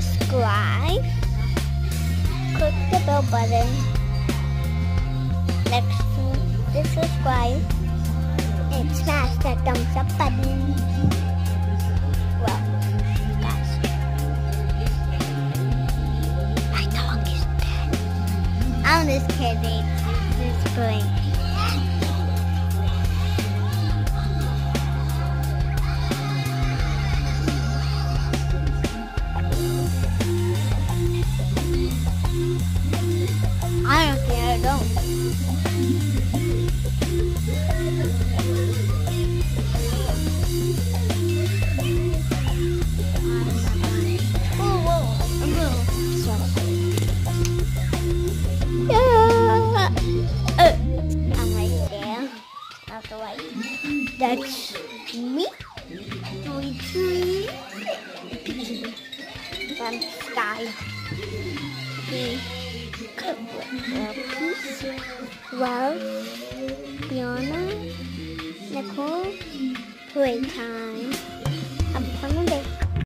subscribe. Click the bell button next to the subscribe and smash that thumbs up button. Well, guys, my dog is dead. I'm just kidding. Just playing. That's me. Three, three. Then sky. The Peace, Love, Fiona, Nicole, Playtime. It.